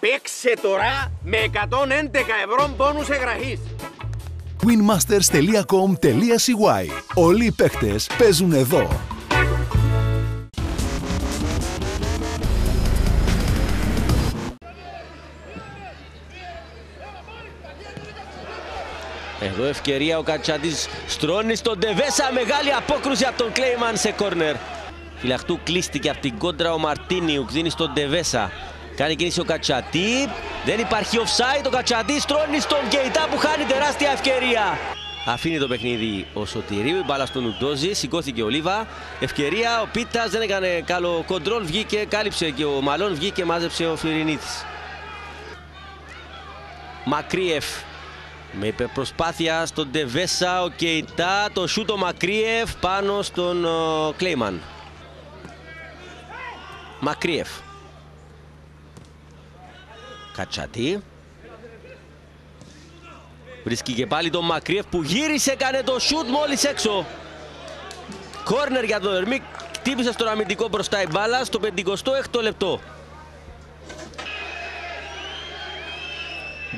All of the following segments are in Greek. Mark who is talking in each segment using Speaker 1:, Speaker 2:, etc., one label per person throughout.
Speaker 1: Παίξε τώρα με 111 ευρώ πόνους εγγραφής.
Speaker 2: winmasters.com.cy Όλοι οι παίχτες παίζουν εδώ.
Speaker 3: Εδώ ευκαιρία ο Κατσάτης στρώνει στον Τεβέσα. Μεγάλη απόκρουση από τον Κλέιμαν σε κόρνερ. Φυλαχτού κλείστηκε από την κόντρα ο Μαρτίνιου. Δίνει στον Τεβέσα. Κάνει κίνηση ο Κατσατή. Δεν υπάρχει offside. Ο Κατσατή στρώνει στον Κεϊτά που χάνει τεράστια ευκαιρία. Αφήνει το παιχνίδι ο Σωτηρίου. Η μπάλα στον Ουντόζη. Σηκώθηκε ο Λίβα. Ευκαιρία. Ο Πίτας δεν έκανε καλό κοντρόλ. Βγήκε, κάλυψε και ο Μαλόν. Βγήκε, μάζεψε ο Φιρινίτη. Μακρίεφ με υπερπροσπάθεια στον Ντεβέσα, ο Κεϊτά, το σούτο Μακρίεφ πάνω στον ο, Κλέιμαν. Μακρίεφ. Κατσατή. Βρίσκει και πάλι τον Μακρίεφ που γύρισε, έκανε το σούτ μόλις έξω. Κόρνερ για τον Ερμίκ, χτύπησε στον αμυντικό μπροστά η μπάλα στο 56ο λεπτό.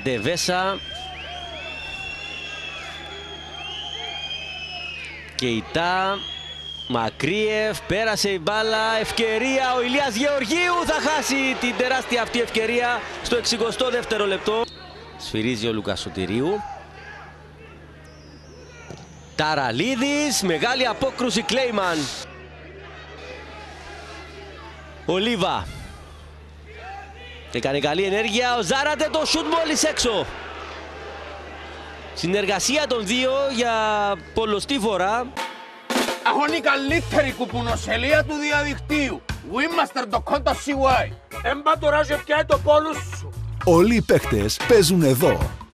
Speaker 3: Ντεβέσα Κεϊτά, Μακρίεφ, πέρασε η μπάλα, ευκαιρία, ο Ηλίας Γεωργίου θα χάσει την τεράστια αυτή ευκαιρία στο 62ο λεπτό. Σφυρίζει ο Λουκάς Σωτηρίου. Ταραλίδης, μεγάλη απόκρουση Κλέιμαν. Ολίβα. Έκανε καλή ενέργεια, ο Ζάρατε το σουτ μόλις έξω. Συνεργασία των δύο για πολλωστή φορά.
Speaker 1: Έχω η καλύτερη κουπουνοσελεία του διαδικτύου. Winmaster.com.cy
Speaker 4: Έμπα τώρα και το πόλους σου.
Speaker 2: Όλοι οι παίχτες παίζουν εδώ.